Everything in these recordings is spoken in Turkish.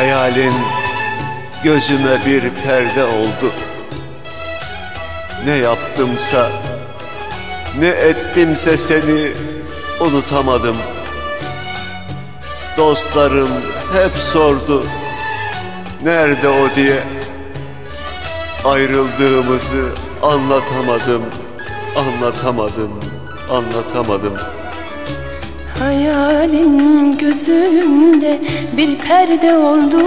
Hayalin gözüme bir perde oldu. Ne yaptımsa ne ettimse seni unutamadım. Dostlarım hep sordu Nerede o? diye. Ayrıldığımızı anlatamadım Anlatamadım Anlatamadım Hayalin gözümde bir perde oldu.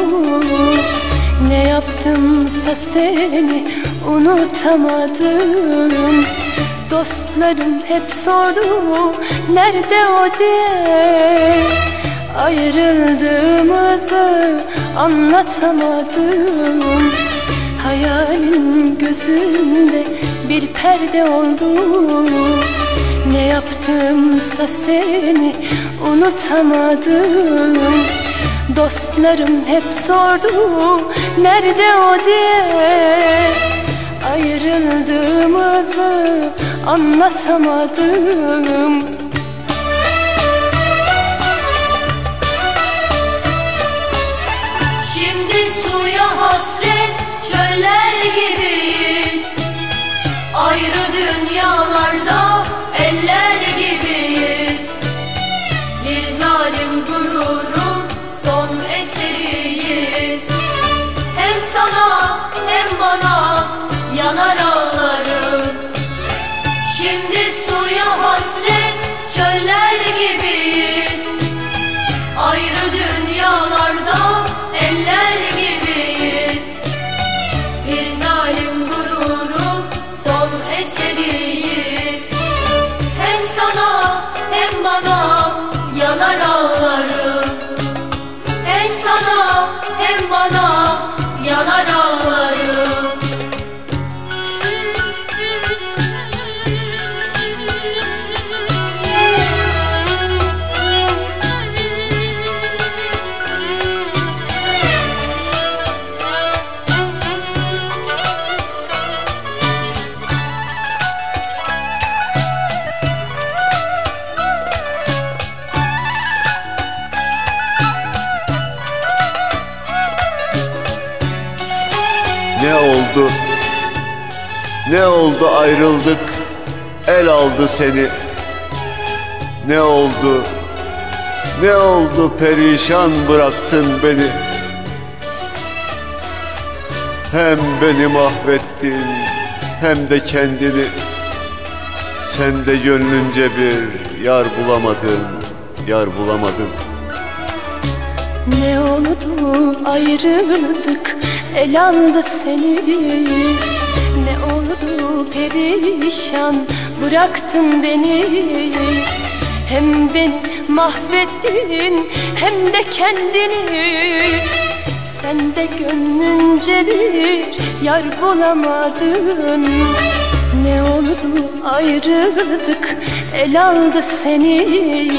Ne yaptımsa seni unutamadım. Dostlarım hep sordu nerede o? diye. Ayrıldığımızı anlatamadım. Hayalin gözümde bir perde oldu Ne yaptımsa seni unutamadım. Dostlarım hep sordu nerede o? diye. Ayrıldığımızı anlatamadım hem bana Ne oldu ayrıldık? El aldı seni. Ne oldu? Ne oldu perişan bıraktın beni? Hem beni mahvettin Hem de kendini. Sen de gönlünce bir yar bulamadın Yar bulamadın. Ne oldu ayrıldık el aldı seni oldu perişan bıraktın beni. Hem beni mahvettin hem de kendini. Sen de gönlünce bir yar bulamadın. Ne oldu ayrıldık el aldı seni.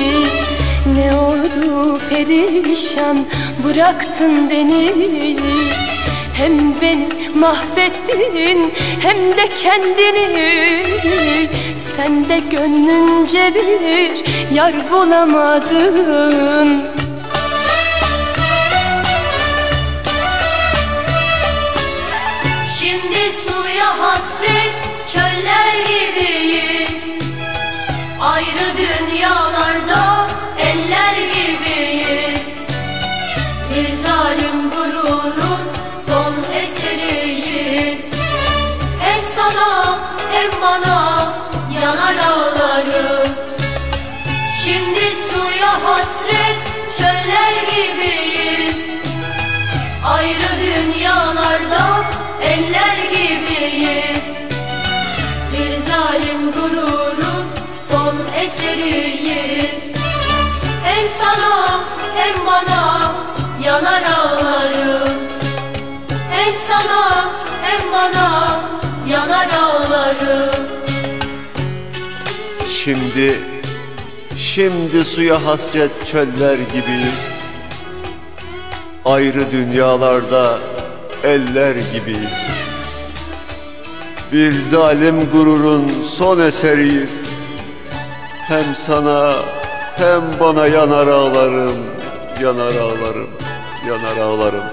Ne oldu perişan bıraktın beni Hem beni mahvettin hem de kendini. Sen de gönlünce bir yar bulamadın. Şimdi suya hasret çöller gibiyiz. Ayrı dünyalarda hem bana yanar ağlarım. Şimdi suya hasret çöller gibiyiz. Ayrı dünyalarda eller gibiyiz. Bir zalim gururun son eseriyiz. Hem sana hem bana yanar ağlarım Şimdi Şimdi suya hasret çöller gibiyiz. Ayrı dünyalarda eller gibiyiz. Bir zalim gururun son eseriyiz. Hem sana hem bana yanar ağlarım Yanar ağlarım, yanar ağlarım